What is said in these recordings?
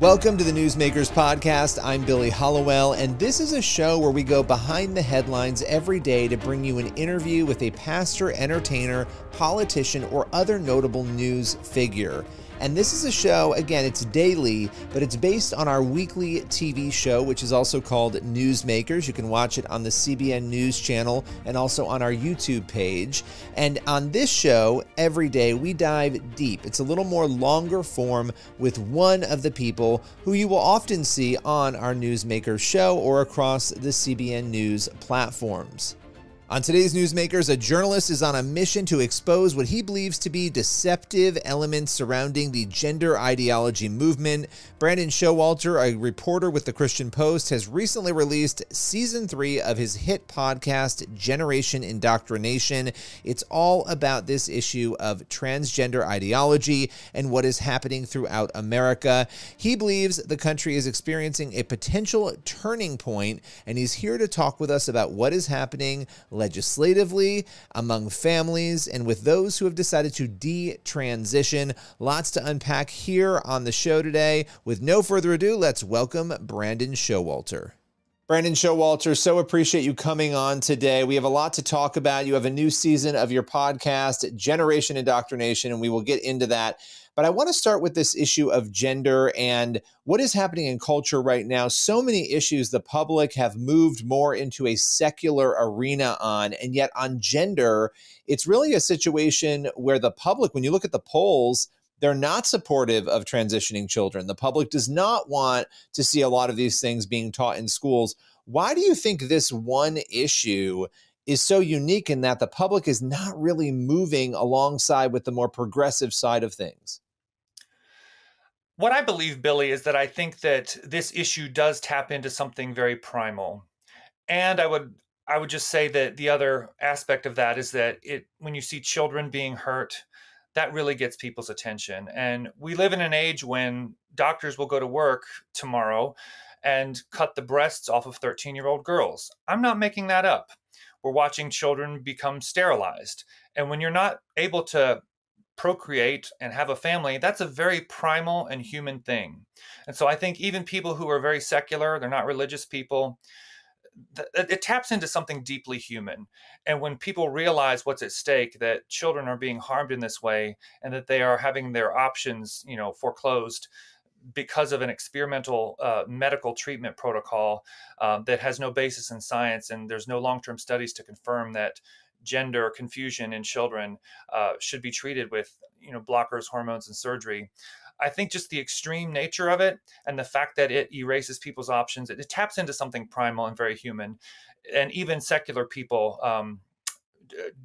Welcome to the Newsmakers Podcast. I'm Billy Hallowell, and this is a show where we go behind the headlines every day to bring you an interview with a pastor, entertainer, politician, or other notable news figure. And this is a show, again, it's daily, but it's based on our weekly TV show, which is also called Newsmakers. You can watch it on the CBN News channel and also on our YouTube page. And on this show, every day, we dive deep. It's a little more longer form with one of the people who you will often see on our Newsmakers show or across the CBN News platforms. On today's Newsmakers, a journalist is on a mission to expose what he believes to be deceptive elements surrounding the gender ideology movement. Brandon Showalter, a reporter with the Christian Post, has recently released season three of his hit podcast, Generation Indoctrination. It's all about this issue of transgender ideology and what is happening throughout America. He believes the country is experiencing a potential turning point, and he's here to talk with us about what is happening legislatively, among families, and with those who have decided to detransition. Lots to unpack here on the show today. With no further ado, let's welcome Brandon Showalter. Brandon Showalter, so appreciate you coming on today. We have a lot to talk about. You have a new season of your podcast, Generation Indoctrination, and we will get into that. But I want to start with this issue of gender and what is happening in culture right now. So many issues the public have moved more into a secular arena on. And yet on gender, it's really a situation where the public, when you look at the polls, they're not supportive of transitioning children. The public does not want to see a lot of these things being taught in schools. Why do you think this one issue is so unique in that the public is not really moving alongside with the more progressive side of things? What I believe, Billy, is that I think that this issue does tap into something very primal. And I would I would just say that the other aspect of that is that it when you see children being hurt, that really gets people's attention. And we live in an age when doctors will go to work tomorrow and cut the breasts off of 13 year old girls. I'm not making that up. We're watching children become sterilized. And when you're not able to procreate and have a family, that's a very primal and human thing. And so I think even people who are very secular, they're not religious people, it taps into something deeply human. And when people realize what's at stake, that children are being harmed in this way and that they are having their options, you know, foreclosed because of an experimental uh, medical treatment protocol uh, that has no basis in science and there's no long-term studies to confirm that gender confusion in children uh, should be treated with you know blockers hormones and surgery i think just the extreme nature of it and the fact that it erases people's options it, it taps into something primal and very human. And even secular people um,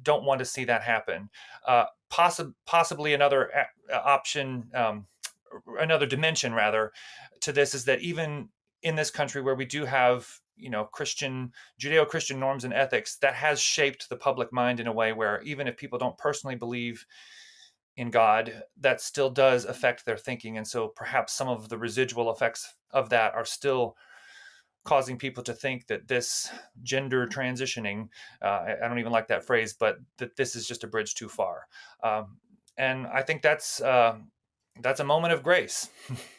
don't want to see that happen. Uh, possi- possibly another a- option um, another dimension rather to this is that even in this country where we do have you know christian judeo-christian norms and ethics that has shaped the public mind in a way where even if people don't personally believe in god that still does affect their thinking and so perhaps some of the residual effects of that are still causing people to think that this gender transitioning uh, i don't even like that phrase but that this is just a bridge too far. Um, and i think that's uh, that's a moment of grace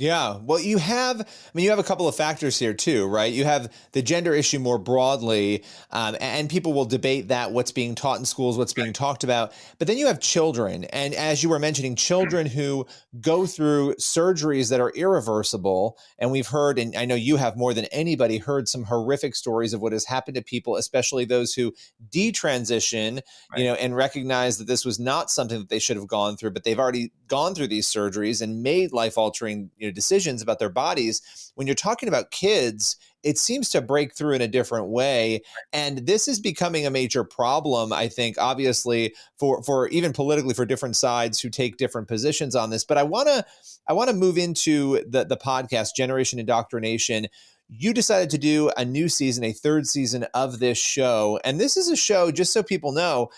Yeah. Well, you have, I mean, you have a couple of factors here too, right? You have the gender issue more broadly, um, and people will debate that what's being taught in schools, what's being talked about. But then you have children. And as you were mentioning, children who go through surgeries that are irreversible. And we've heard, and I know you have more than anybody heard some horrific stories of what has happened to people, especially those who detransition, right. you know, and recognize that this was not something that they should have gone through, but they've already gone through these surgeries and made life altering, you know, decisions about their bodies. When you're talking about kids, it seems to break through in a different way and this is becoming a major problem i think obviously for for even politically for different sides who take different positions on this but i want to i want to move into the the podcast generation indoctrination you decided to do a new season a third season of this show and this is a show just so people know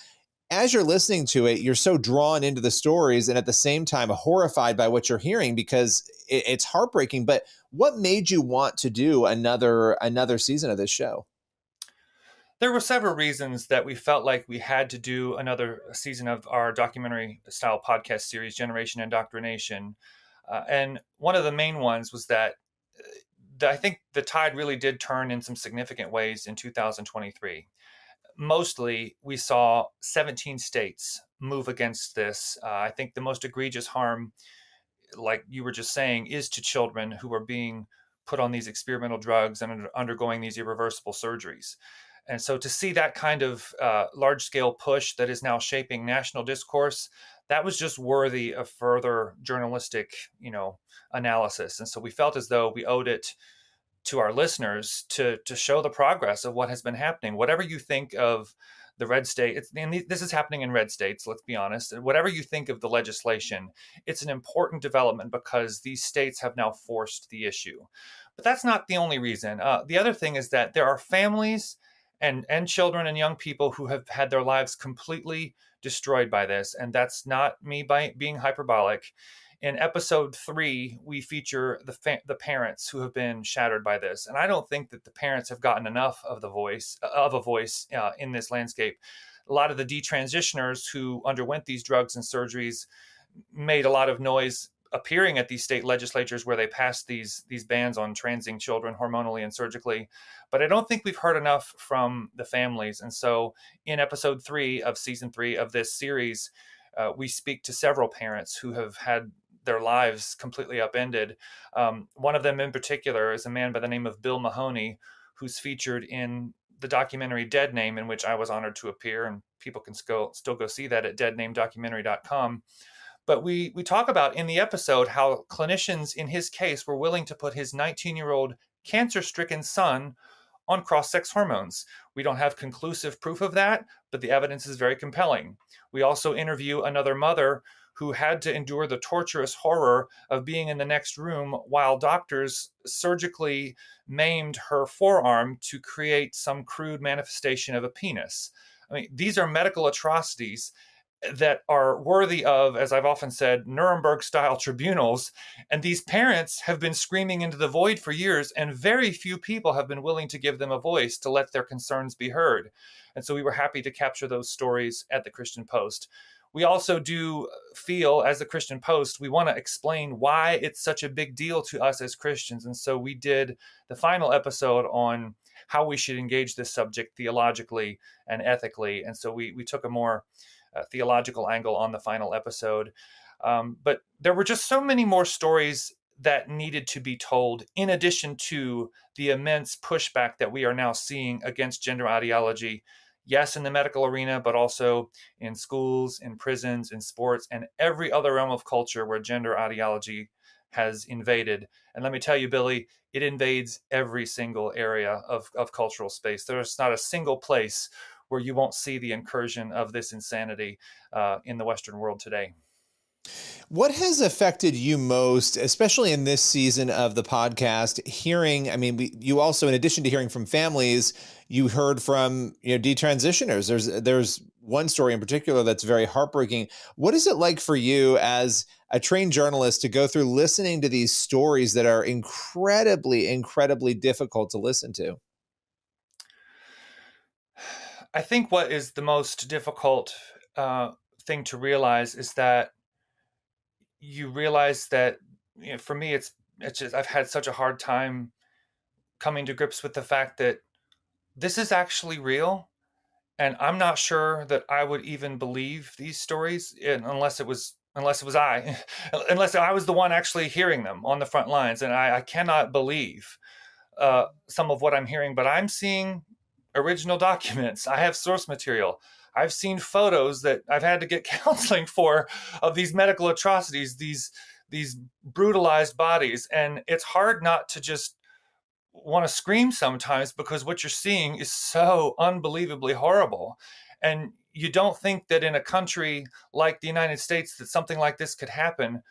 as you're listening to it, you're so drawn into the stories and at the same time horrified by what you're hearing because it, it's heartbreaking. But what made you want to do another another season of this show? There were several reasons that we felt like we had to do another season of our documentary style podcast series, Generation Indoctrination. Uh, and one of the main ones was that uh, I think the tide really did turn in some significant ways in 2023. Mostly, we saw 17 states move against this. Uh, I think the most egregious harm, like you were just saying, is to children who are being put on these experimental drugs and undergoing these irreversible surgeries. And so to see that kind of uh, large scale push that is now shaping national discourse, that was just worthy of further journalistic, you know, analysis. And so we felt as though we owed it to our listeners to to show the progress of what has been happening. Whatever you think of the red state, it's, and this is happening in red states. Let's be honest. Whatever you think of the legislation, it's an important development because these states have now forced the issue. But that's not the only reason. Uh, the other thing is that there are families and and children and young people who have had their lives completely destroyed by this and that's not me by being hyperbolic in episode three, we feature the fa- the parents who have been shattered by this, and I don't think that the parents have gotten enough of the voice of a voice uh, in this landscape. A lot of the detransitioners who underwent these drugs and surgeries made a lot of noise appearing at these state legislatures where they passed these these bans on transing children hormonally and surgically but i don't think we've heard enough from the families and so in episode three of season three of this series uh, we speak to several parents who have had their lives completely upended um, one of them in particular is a man by the name of bill mahoney who's featured in the documentary dead name in which i was honored to appear and people can still, still go see that at deadnamedocumentary.com but we we talk about in the episode how clinicians in his case were willing to put his 19 year old cancer stricken son on cross sex hormones. We don't have conclusive proof of that, but the evidence is very compelling. We also interview another mother who had to endure the torturous horror of being in the next room while doctors surgically maimed her forearm to create some crude manifestation of a penis. I mean, these are medical atrocities that are worthy of, as I've often said, Nuremberg style tribunals. And these parents have been screaming into the void for years, and very few people have been willing to give them a voice to let their concerns be heard. And so we were happy to capture those stories at the Christian Post. We also do feel, as the Christian Post, we want to explain why it's such a big deal to us as Christians. And so we did the final episode on how we should engage this subject theologically and ethically. And so we, we took a more uh, theological angle on the final episode. Um, but there were just so many more stories that needed to be told, in addition to the immense pushback that we are now seeing against gender ideology. Yes, in the medical arena, but also in schools, in prisons, in sports, and every other realm of culture where gender ideology has invaded. And let me tell you, Billy, it invades every single area of, of cultural space. There's not a single place where you won't see the incursion of this insanity uh, in the Western world today. What has affected you most, especially in this season of the podcast? Hearing, I mean, we, you also, in addition to hearing from families, you heard from you know detransitioners. There's there's one story in particular that's very heartbreaking. What is it like for you as a trained journalist to go through listening to these stories that are incredibly, incredibly difficult to listen to? I think what is the most difficult uh, thing to realize is that you realize that you know, for me, it's it's just I've had such a hard time coming to grips with the fact that this is actually real, and I'm not sure that I would even believe these stories unless it was unless it was I, unless I was the one actually hearing them on the front lines, and I, I cannot believe uh, some of what I'm hearing, but I'm seeing original documents. I have source material. I've seen photos that I've had to get counseling for of these medical atrocities, these these brutalized bodies, and it's hard not to just want to scream sometimes because what you're seeing is so unbelievably horrible. And you don't think that in a country like the United States that something like this could happen,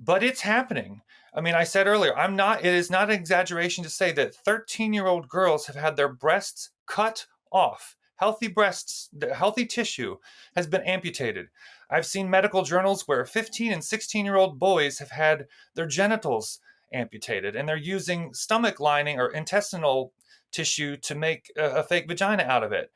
but it's happening. I mean, I said earlier, I'm not, it is not an exaggeration to say that 13 year old girls have had their breasts cut off. Healthy breasts, healthy tissue has been amputated. I've seen medical journals where 15 and 16 year old boys have had their genitals amputated and they're using stomach lining or intestinal tissue to make a, a fake vagina out of it.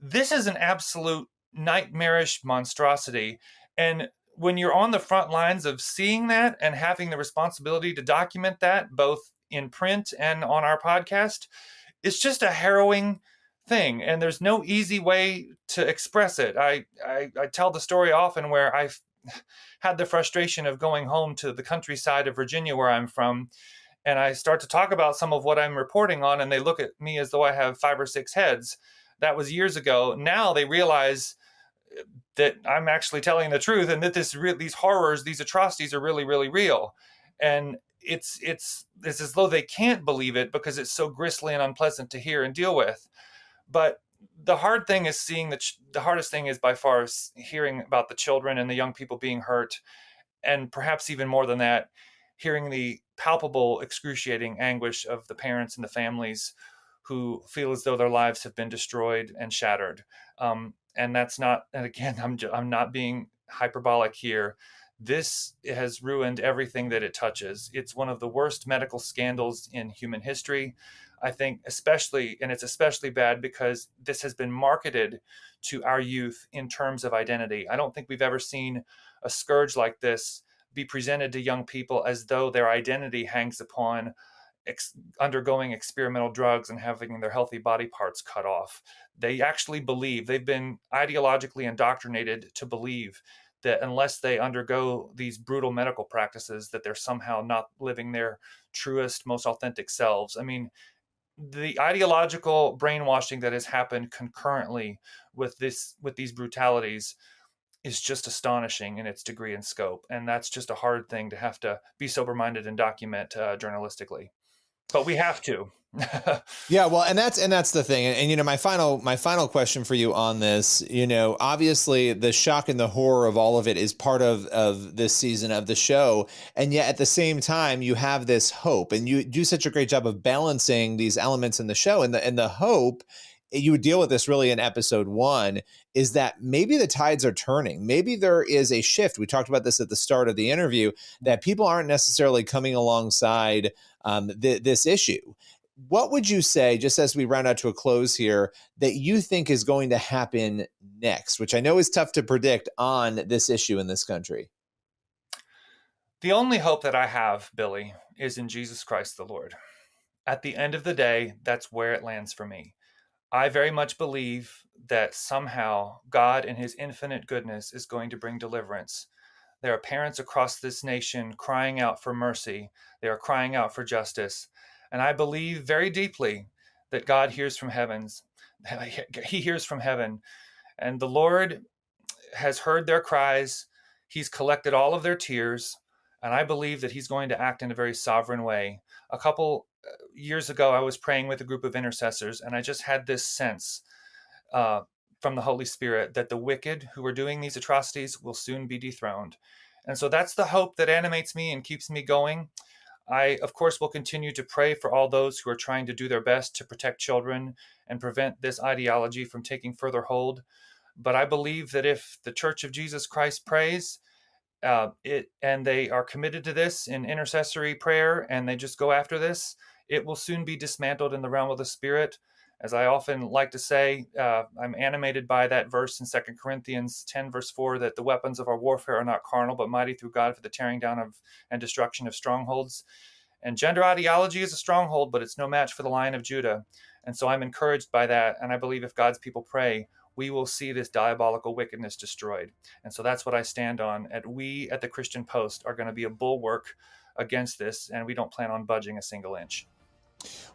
This is an absolute nightmarish monstrosity. And when you're on the front lines of seeing that and having the responsibility to document that both in print and on our podcast, it's just a harrowing thing and there's no easy way to express it. I, I, I tell the story often where I've had the frustration of going home to the countryside of Virginia where I'm from and I start to talk about some of what I'm reporting on and they look at me as though I have five or six heads. That was years ago. Now they realize that I'm actually telling the truth and that this re- these horrors, these atrocities are really, really real. And it's it's it's as though they can't believe it because it's so grisly and unpleasant to hear and deal with. But the hard thing is seeing the ch- the hardest thing is by far is hearing about the children and the young people being hurt, and perhaps even more than that, hearing the palpable, excruciating anguish of the parents and the families who feel as though their lives have been destroyed and shattered. Um, and that's not and again i'm i'm not being hyperbolic here. This has ruined everything that it touches. It's one of the worst medical scandals in human history i think especially and it's especially bad because this has been marketed to our youth in terms of identity. I don't think we've ever seen a scourge like this be presented to young people as though their identity hangs upon ex- undergoing experimental drugs and having their healthy body parts cut off. They actually believe, they've been ideologically indoctrinated to believe that unless they undergo these brutal medical practices that they're somehow not living their truest most authentic selves. I mean the ideological brainwashing that has happened concurrently with this with these brutalities is just astonishing in its degree and scope. And that's just a hard thing to have to be sober minded and document uh, journalistically but we have to. yeah, well, and that's and that's the thing. And, and, you know, my final my final question for you on this, you know, obviously the shock and the horror of all of it is part of of this season of the show, and yet at the same time you have this hope, and you do such a great job of balancing these elements in the show, and the and the hope you would deal with this really in episode one is that maybe the tides are turning. Maybe there is a shift. We talked about this at the start of the interview that people aren't necessarily coming alongside um, th- this issue. What would you say, just as we round out to a close here, that you think is going to happen next, which I know is tough to predict on this issue in this country? The only hope that I have, Billy, is in Jesus Christ the Lord. At the end of the day, that's where it lands for me. I very much believe that somehow God, in His infinite goodness, is going to bring deliverance there are parents across this nation crying out for mercy. They are crying out for justice. And I believe very deeply that God hears from heavens. He hears from heaven. And the Lord has heard their cries. He's collected all of their tears. And I believe that He's going to act in a very sovereign way. A couple uh, years ago, I was praying with a group of intercessors, and I just had this sense uh, from the Holy Spirit that the wicked who are doing these atrocities will soon be dethroned. And so that's the hope that animates me and keeps me going. I, of course, will continue to pray for all those who are trying to do their best to protect children and prevent this ideology from taking further hold. But I believe that if the Church of Jesus Christ prays, uh, it and they are committed to this in intercessory prayer, and they just go after this, it will soon be dismantled in the realm of the Spirit as I often like to say, uh, I'm animated by that verse in Second Corinthians 10, verse 4, that the weapons of our warfare are not carnal, but mighty through God for the tearing down of and destruction of strongholds. And gender ideology is a stronghold, but it's no match for the Lion of Judah. And so I'm encouraged by that. And I believe if God's people pray, we will see this diabolical wickedness destroyed. And so that's what I stand on. At we at the Christian Post are going to be a bulwark against this, and we don't plan on budging a single inch.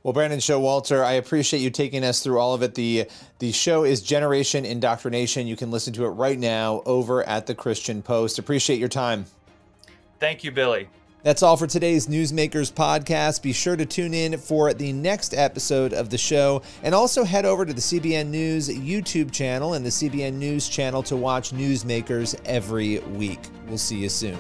Well, Brandon Showalter, I appreciate you taking us through all of it. The the show is Generation Indoctrination. You can listen to it right now over at the Christian Post. Appreciate your time. Thank you, Billy. That's all for today's Newsmakers podcast. Be sure to tune in for the next episode of the show and also head over to the CBN News YouTube channel and the CBN News channel to watch Newsmakers every week. We'll see you soon.